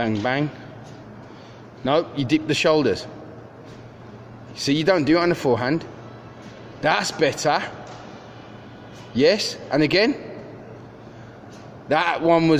Bang, bang. No, you dip the shoulders. See, you don't do it on the forehand. That's better. Yes, and again. That one was